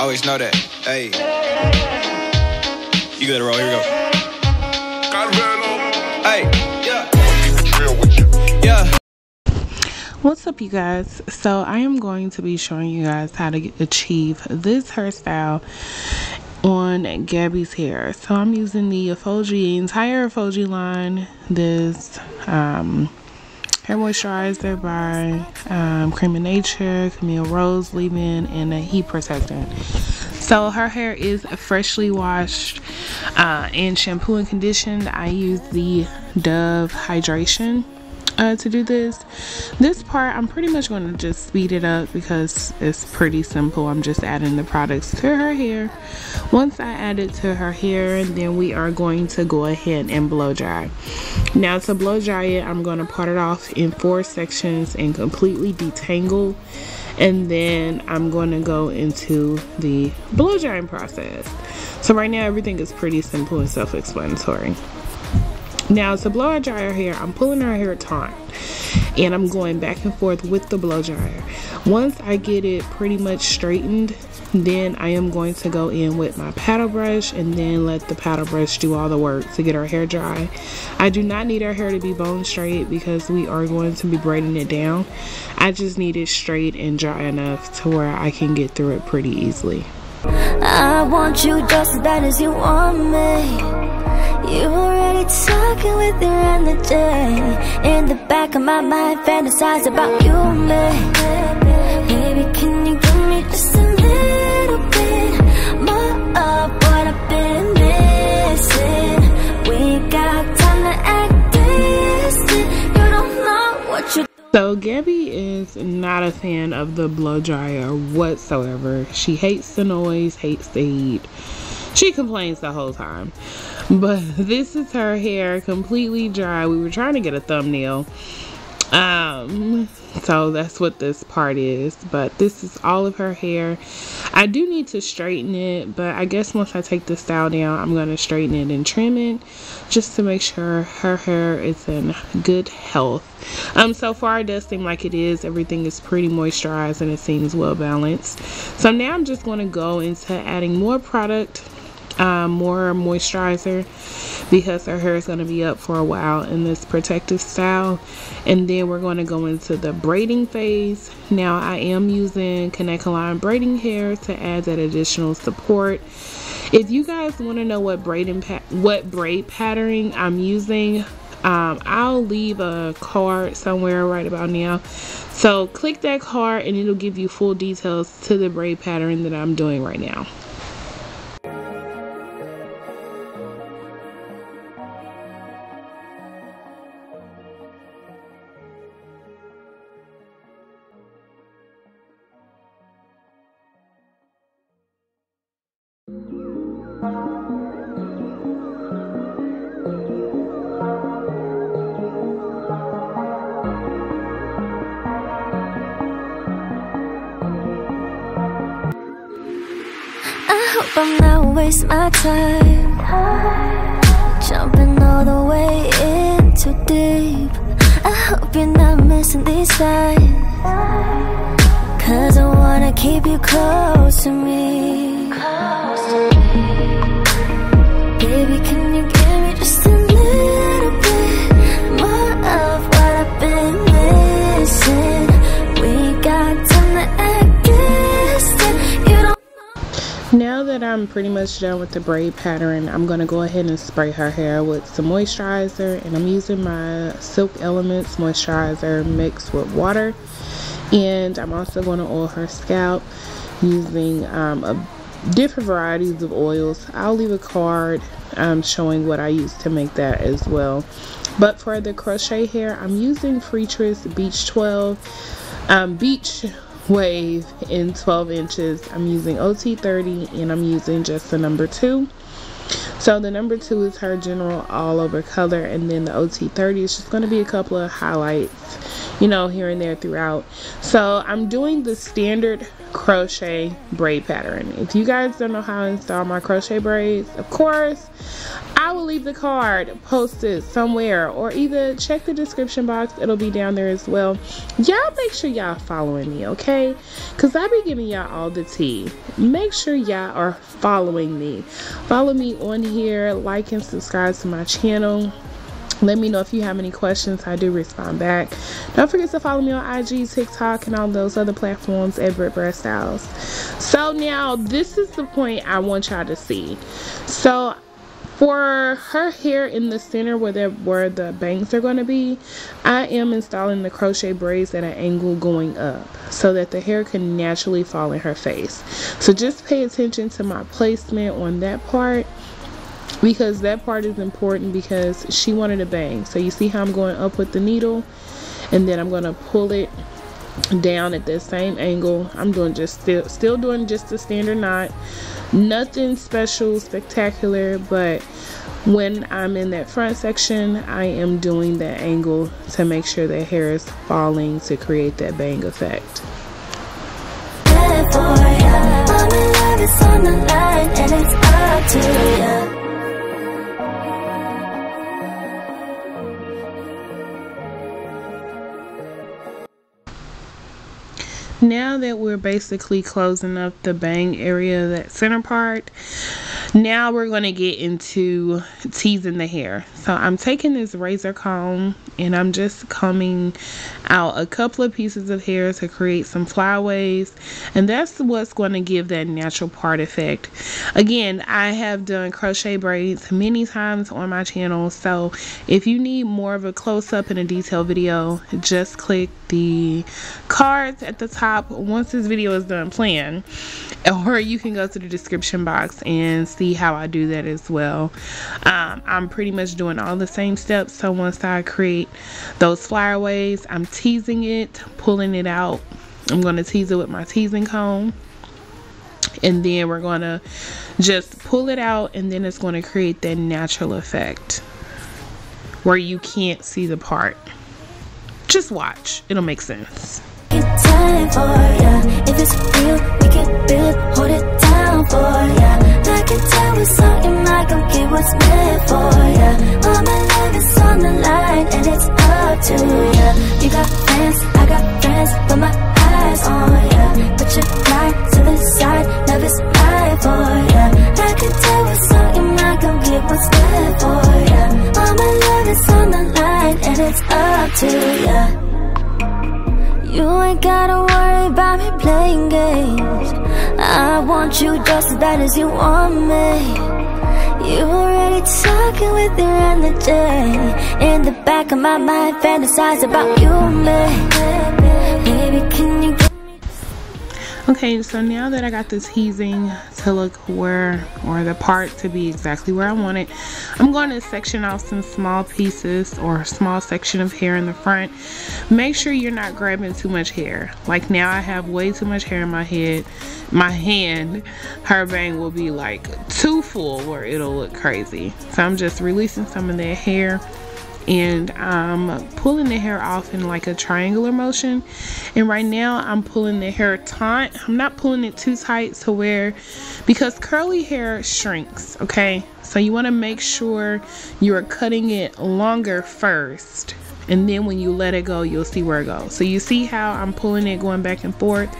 Always know that. Hey. You good, roll. Here we go. Hey. What's up, you guys? So, I am going to be showing you guys how to achieve this hairstyle on Gabby's hair. So, I'm using the Efogee, entire Efogee line. This um, hair moisturizer by um, Cream of Nature, Camille Rose leave-in, and a heat protectant. So her hair is freshly washed uh, and shampoo and conditioned. I use the Dove Hydration uh, to do this. This part, I'm pretty much going to just speed it up because it's pretty simple. I'm just adding the products to her hair. Once I add it to her hair, then we are going to go ahead and blow dry. Now to blow dry it, I'm going to part it off in four sections and completely detangle. And then I'm going to go into the blow drying process. So right now, everything is pretty simple and self-explanatory. Now to blow dry her hair, I'm pulling her hair taut and I'm going back and forth with the blow dryer. Once I get it pretty much straightened, then I am going to go in with my paddle brush and then let the paddle brush do all the work to get our hair dry. I do not need our hair to be bone straight because we are going to be braiding it down. I just need it straight and dry enough to where I can get through it pretty easily. I want you just as bad as you want me you already talking with your energy In the back of my mind, fantasize about you and me Baby, can you give me just a little bit More of what I've been missing We got time to act distant You don't know what you so Gabby is not a fan of the blow dryer whatsoever. She hates the noise, hates the heat. She complains the whole time. But this is her hair completely dry. We were trying to get a thumbnail. Um, so that's what this part is. But this is all of her hair. I do need to straighten it, but I guess once I take the style down, I'm going to straighten it and trim it just to make sure her hair is in good health. Um, so far it does seem like it is. Everything is pretty moisturized and it seems well balanced. So now I'm just going to go into adding more product um, more moisturizer because her hair is going to be up for a while in this protective style. And then we're going to go into the braiding phase. Now I am using Kanekalon braiding hair to add that additional support. If you guys want to know what braiding what braid patterning I'm using um, I'll leave a card somewhere right about now. So click that card and it'll give you full details to the braid pattern that I'm doing right now hope I'm not wasting my time. Jumping all the way in too deep. I hope you're not missing these signs. Cause I wanna keep you close to me that I'm pretty much done with the braid pattern, I'm going to go ahead and spray her hair with some moisturizer. And I'm using my Silk Elements moisturizer mixed with water. And I'm also going to oil her scalp using um, a, different varieties of oils. I'll leave a card um, showing what I use to make that as well. But for the crochet hair, I'm using Freetress Beach 12. Um, Beach wave in 12 inches. I'm using ot 30 and i'm using just the number two. So the number two is her general all over color and then the ot 30 is just going to be a couple of highlights you know, here and there throughout. So I'm doing the standard crochet braid pattern. If you guys don't know how to install my crochet braids, of course, I will leave the card posted somewhere or either check the description box. It'll be down there as well. Y'all make sure y'all following me, okay? Because I be giving y'all all the tea. Make sure y'all are following me. Follow me on here, like and subscribe to my channel let me know if you have any questions. I do respond back. Don't forget to follow me on ig tiktok and all those other platforms at Britt Brat Styles. So now this is the point i want y'all to see. So for her hair in the center where the where the bangs are going to be i am installing the crochet braids at an angle going up so that the hair can naturally fall in her face. So just pay attention to my placement on that part because that part is important because she wanted a bang. So you see how I'm going up with the needle and then I'm going to pull it down at that same angle. I'm doing just still still doing just a standard knot. Nothing special spectacular but when I'm in that front section I am doing that angle to make sure the hair is falling to create that bang effect now that we're basically closing up the bang area that center part now we're going to get into teasing the hair so i'm taking this razor comb and i'm just combing out a couple of pieces of hair to create some flyaways. And that's what's going to give that natural part effect. Again i have done crochet braids many times on my channel. So if you need more of a close-up and a detailed video just click the cards at the top once this video is done playing or you can go to the description box and see how I do that as well. Um, I'm pretty much doing all the same steps. So once I create those flyaways, I'm teasing it, pulling it out. I'm going to tease it with my teasing comb. And then we're going to just pull it out and then it's going to create that natural effect where you can't see the part. Just watch. It'll make sense for ya. I can tell with something I don't get what's meant for ya. All my love is on the line and it's up to ya. You got fans, I got friends, but my eyes on ya. Put your pride to the side, love is right for ya. I can tell with something I don't get what's meant for ya. All my love is on the line and it's up to ya. You ain't gotta worry about me playing games want you just as bad as you want me. You already talking with your energy. In the back of my mind fantasize about you and me Okay, so now that I got this teasing to look where, or the part to be exactly where I want it, I'm going to section off some small pieces or a small section of hair in the front. Make sure you're not grabbing too much hair. Like now I have way too much hair in my head, my hand. Her bang will be like too full where it'll look crazy. So I'm just releasing some of that hair and I'm pulling the hair off in like a triangular motion. And right now I'm pulling the hair taut. I'm not pulling it too tight to where because curly hair shrinks okay? So you want to make sure you are cutting it longer first. And then when you let it go you'll see where it goes. So you see how I'm pulling it going back and forth?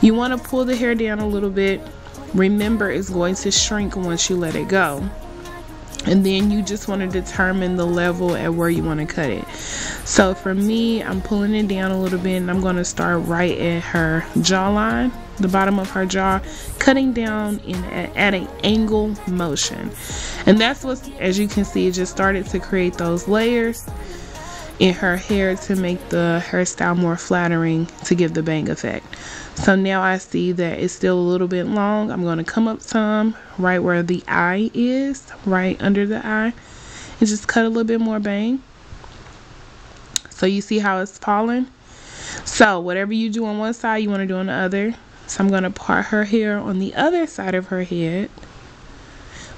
You want to pull the hair down a little bit. Remember it's going to shrink once you let it go and then you just want to determine the level at where you want to cut it. So for me I'm pulling it down a little bit and I'm going to start right at her jawline the bottom of her jaw cutting down in at an angle motion. And that's what as you can see it just started to create those layers in her hair to make the hairstyle more flattering to give the bang effect so now I see that it's still a little bit long. I'm going to come up some right where the eye is, right under the eye, and just cut a little bit more bang. So you see how it's falling? So whatever you do on one side, you want to do on the other. So I'm going to part her hair on the other side of her head.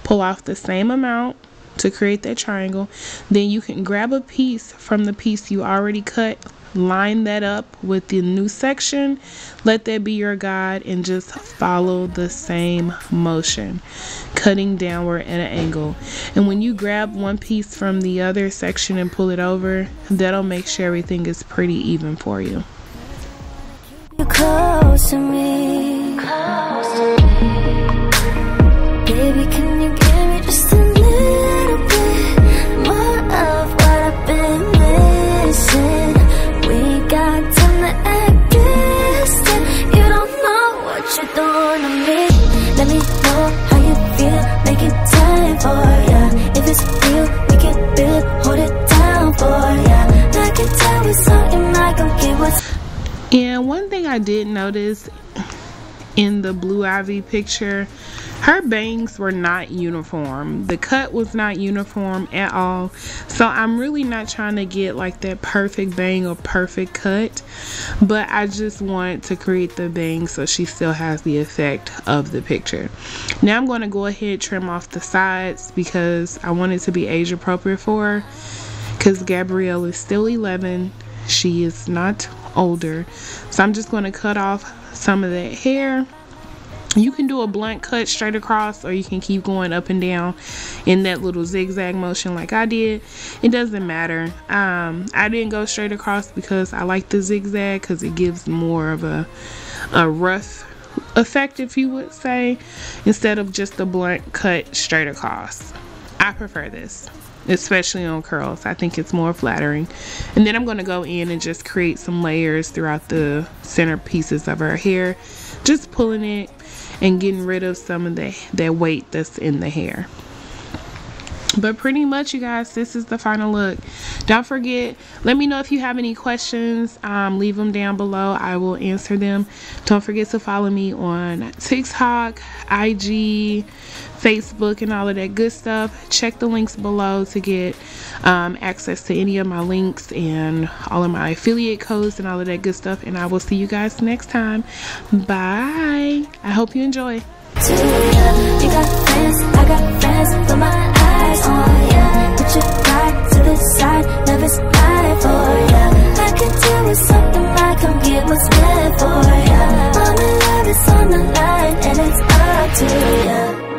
Pull off the same amount to create that triangle. Then you can grab a piece from the piece you already cut line that up with the new section let that be your guide and just follow the same motion cutting downward at an angle and when you grab one piece from the other section and pull it over that'll make sure everything is pretty even for you close to me, And one thing I did notice in the Blue Ivy picture, her bangs were not uniform. The cut was not uniform at all. So I'm really not trying to get like that perfect bang or perfect cut. But I just want to create the bang so she still has the effect of the picture. Now I'm going to go ahead trim off the sides because I want it to be age appropriate for her. Because Gabrielle is still 11. She is not older. So I'm just going to cut off some of that hair. You can do a blunt cut straight across or you can keep going up and down in that little zigzag motion like I did. It doesn't matter. Um, I didn't go straight across because I like the zigzag because it gives more of a, a rough effect if you would say instead of just a blunt cut straight across. I prefer this especially on curls. I think it's more flattering. And then I'm going to go in and just create some layers throughout the center pieces of her hair. Just pulling it and getting rid of some of the, that weight that's in the hair but pretty much you guys this is the final look. Don't forget let me know if you have any questions. Um, leave them down below. I will answer them. Don't forget to follow me on tiktok ig facebook and all of that good stuff. Check the links below to get um, access to any of my links and all of my affiliate codes and all of that good stuff. And i will see you guys next time. Bye. I hope you enjoy to ya You got I got Put my eyes on ya Put your pride to the side Love is for ya I could with something get what's meant for ya love, on the line And it's up to ya